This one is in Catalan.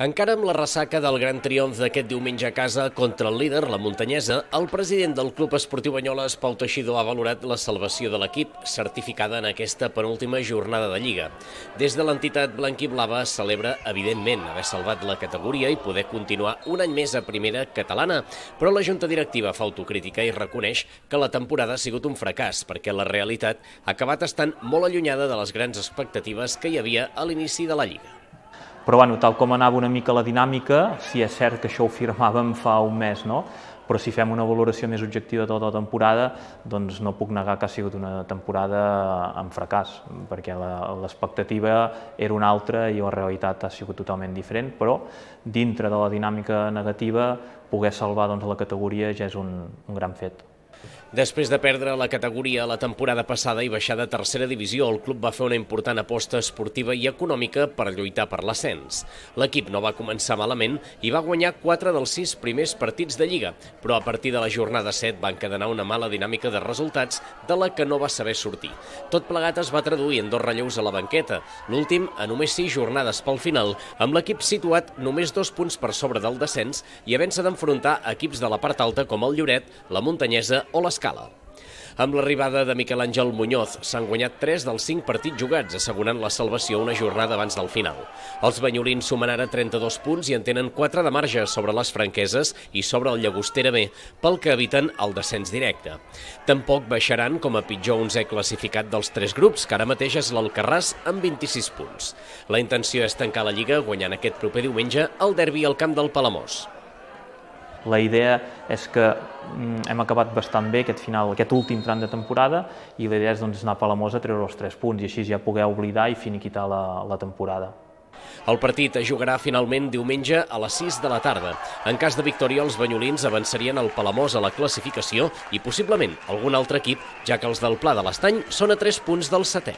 Encara amb la ressaca del gran triomf d'aquest diumenge a casa contra el líder, la muntanyesa, el president del Club Esportiu Banyoles, Pau Teixidor, ha valorat la salvació de l'equip, certificada en aquesta penúltima jornada de Lliga. Des de l'entitat blanquiblava celebra, evidentment, haver salvat la categoria i poder continuar un any més a primera catalana, però la Junta Directiva fa autocrítica i reconeix que la temporada ha sigut un fracàs, perquè la realitat ha acabat estant molt allunyada de les grans expectatives que hi havia a l'inici de la Lliga. Però bueno, tal com anava una mica la dinàmica, sí és cert que això ho firmàvem fa un mes, no? però si fem una valoració més objectiva de tota la temporada, doncs no puc negar que ha sigut una temporada amb fracàs, perquè l'expectativa era una altra i la realitat ha sigut totalment diferent, però dintre de la dinàmica negativa, poder salvar doncs, la categoria ja és un, un gran fet. Després de perdre la categoria la temporada passada i baixar de tercera divisió, el club va fer una important aposta esportiva i econòmica per lluitar per l'ascens. L'equip no va començar malament i va guanyar 4 dels 6 primers partits de Lliga, però a partir de la jornada 7 van cadenar una mala dinàmica de resultats de la que no va saber sortir. Tot plegat es va traduir en dos relleus a la banqueta, l'últim a només 6 jornades pel final, amb l'equip situat només dos punts per sobre del descens i havent-se d'enfrontar equips de la part alta com el Lloret, la Muntanyesa o les escala. Amb l'arribada de Miquel Àngel Muñoz s'han guanyat 3 dels 5 partits jugats, assegurant la salvació una jornada abans del final. Els banyolins sumen ara 32 punts i en tenen 4 de marge sobre les franqueses i sobre el Llagostera B, pel que eviten el descens directe. Tampoc baixaran com a pitjor 11 classificat dels tres grups, que ara mateix és l'Alcarràs amb 26 punts. La intenció és tancar la Lliga guanyant aquest proper diumenge el derbi al camp del Palamós. La idea és que mm, hem acabat bastant bé aquest final, aquest últim tram de temporada i la idea és doncs, anar a Palamós a treure els 3 punts i així ja poder oblidar i finiquitar la, la temporada. El partit es jugarà finalment diumenge a les 6 de la tarda. En cas de victòria, els banyolins avançarien al Palamós a la classificació i possiblement algun altre equip, ja que els del Pla de l'Estany són a 3 punts del setè.